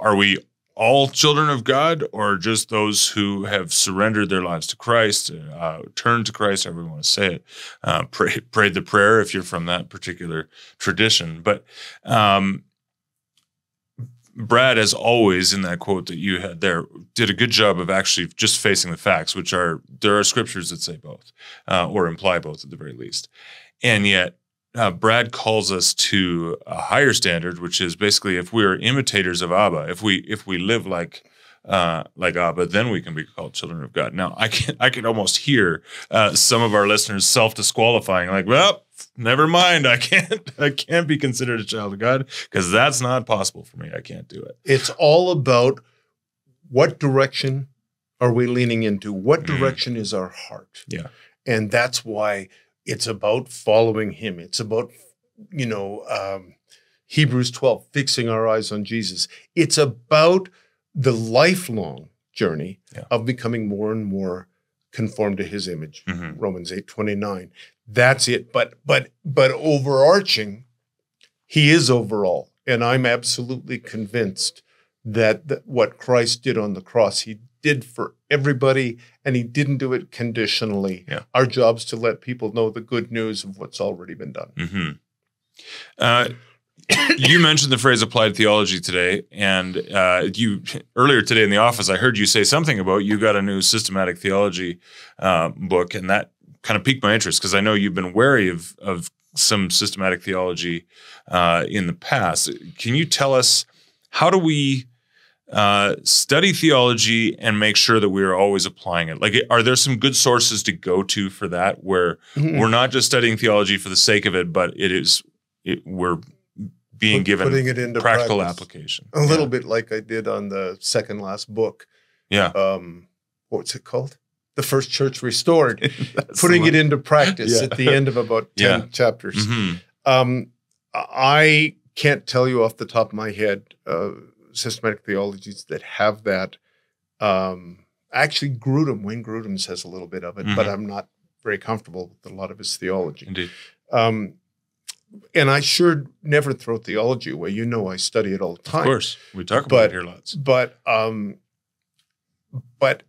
are we all children of God or just those who have surrendered their lives to Christ, uh, turned to Christ, however you want to say it, uh, pray, prayed the prayer if you're from that particular tradition. But um, Brad, as always, in that quote that you had there, did a good job of actually just facing the facts, which are there are scriptures that say both uh, or imply both at the very least. And yet, uh, Brad calls us to a higher standard, which is basically if we are imitators of Abba, if we if we live like uh, like Abba, then we can be called children of God. Now, I can I can almost hear uh, some of our listeners self disqualifying, like, well, never mind. I can't. I can't be considered a child of God because that's not possible for me. I can't do it.
It's all about what direction are we leaning into? What
Mm.
direction is our heart?
Yeah.
And that's why it's about following him. It's about, you know, um, Hebrews 12, fixing our eyes on Jesus. It's about the lifelong journey
Yeah.
of becoming more and more conformed to his image.
Mhm.
Romans 8, 29. That's it. But but but overarching, he is overall. And I'm absolutely convinced that, that what Christ did on the cross, he did for everybody, and he didn't do it conditionally.
Yeah.
Our job's to let people know the good news of what's already been done.
hmm Uh, you mentioned the phrase applied theology today, and uh, you earlier today in the office, I heard you say something about you got a new systematic theology uh, book, and that kind of piqued my interest because I know you've been wary of of some systematic theology uh, in the past. Can you tell us how do we uh, study theology and make sure that we are always applying it? Like, are there some good sources to go to for that where
Mm-hmm.
we're not just studying theology for the sake of it, but it is it, we're being
Put-
given
putting it into
practical
practice.
application.
A little bit like I did on the second last book.
Yeah,
Um, what's it called? The First Church Restored. Putting it into practice
Yeah.
at the end of about 10
Yeah.
chapters.
Mhm.
Um, I can't tell you off the top of my head uh, systematic theologies that have that. Um, actually, Grudem, Wayne Grudem says a little bit of it, but
Mhm.
I'm not very comfortable with a lot of his theology.
Indeed.
Um, and I sure never throw theology away. You know, I study it all the time.
Of course, we talk about
But-
it here lots.
But um, but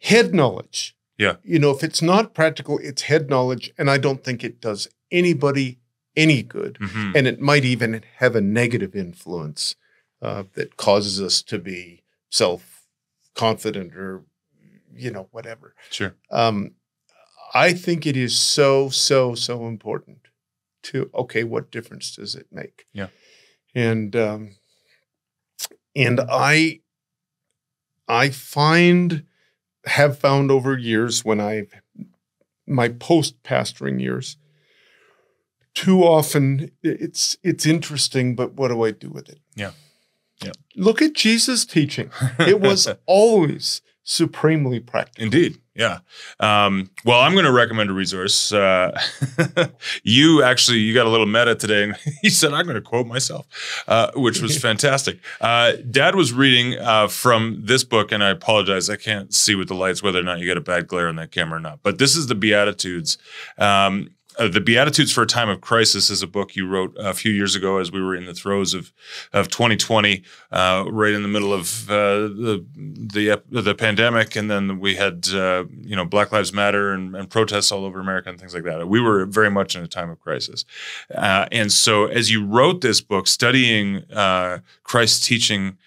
head knowledge.
Yeah.
You know, if it's not practical, it's head knowledge, and I don't think it does anybody any good.
Mhm.
And it might even have a negative influence uh, that causes us to be self confident or, you know, whatever.
Sure.
Um, I think it is so, so, so important to okay, what difference does it make?
Yeah.
And um, and I I find have found over years when I've my post pastoring years too often it's it's interesting but what do I do with it?
Yeah. Yeah.
Look at Jesus teaching. It was always supremely practical.
Indeed. Yeah. Um, well, I'm going to recommend a resource. Uh, you actually, you got a little meta today, and you said I'm going to quote myself, uh, which was fantastic. Uh, Dad was reading uh, from this book, and I apologize, I can't see with the lights whether or not you got a bad glare on that camera or not. But this is the Beatitudes. Um, uh, the Beatitudes for a Time of Crisis is a book you wrote a few years ago as we were in the throes of of 2020, uh, right in the middle of uh, the the the pandemic, and then we had uh, you know Black Lives Matter and, and protests all over America and things like that. We were very much in a time of crisis, uh, and so as you wrote this book, studying uh, Christ's teaching.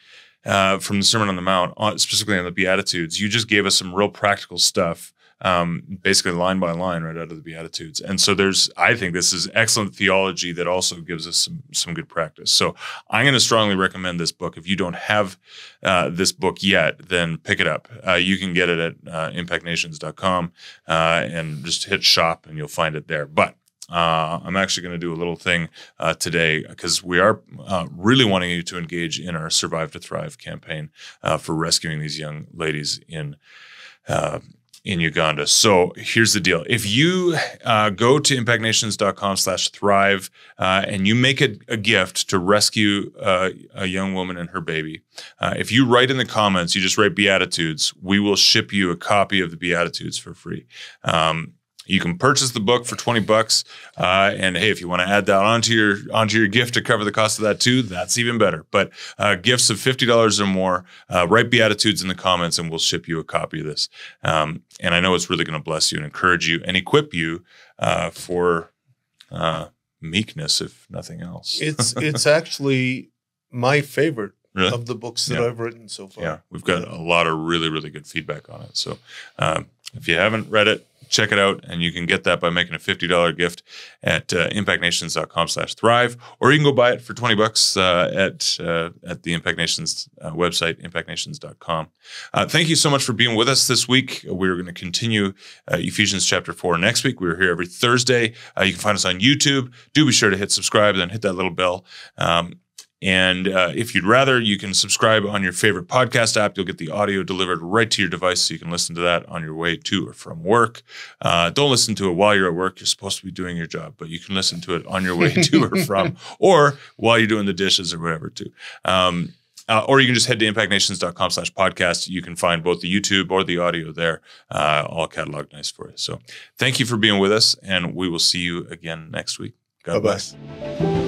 From the Sermon on the Mount, specifically on the Beatitudes, you just gave us some real practical stuff um, basically line by line right out of the Beatitudes. And so there's, I think this is excellent theology that also gives us some some good practice. So I'm going to strongly recommend this book. If you don't have uh, this book yet, then pick it up. Uh, you can get it at uh, impactnations.com uh, and just hit shop and you'll find it there. But uh, I'm actually going to do a little thing uh, today because we are uh, really wanting you to engage in our Survive to Thrive campaign uh, for rescuing these young ladies in uh, in Uganda. So here's the deal. If you uh, go to impactnations.com slash thrive uh, and you make a, a gift to rescue uh, a young woman and her baby, uh, if you write in the comments, you just write Beatitudes, we will ship you a copy of the Beatitudes for free. Um, you can purchase the book for 20 bucks. Uh, and hey, if you want to add that onto your onto your gift to cover the cost of that too, that's even better. But uh, gifts of $50 or more, uh, write Beatitudes in the comments and we'll ship you a copy of this. Um, and I know it's really going to bless you and encourage you and equip you uh, for uh, meekness, if nothing else.
It's it's actually my favorite
Really?
of the books that
Yeah.
I've written so far.
Yeah, we've got a lot of really, really good feedback on it. So um, if you haven't read it, check it out, and you can get that by making a fifty dollar gift at uh, impactnations.com/thrive, or you can go buy it for twenty bucks uh, at uh, at the Impact Nations uh, website, impactnations.com. Uh, thank you so much for being with us this week. We're going to continue uh, Ephesians chapter four next week. We're here every Thursday. You can find us on YouTube. Do be sure to hit subscribe, then hit that little bell. Um, and uh, if you'd rather, you can subscribe on your favorite podcast app. You'll get the audio delivered right to your device so you can listen to that on your way to or from work. Uh, don't listen to it while you're at work. You're supposed to be doing your job, but you can listen to it on your way to or from, or while you're doing the dishes or whatever, too. Um, uh, or you can just head to impactnations.com slash podcast. You can find both the YouTube or the audio there, uh, all cataloged nice for you. So thank you for being with us, and we will see you again next week. God
Bye-bye.
bless.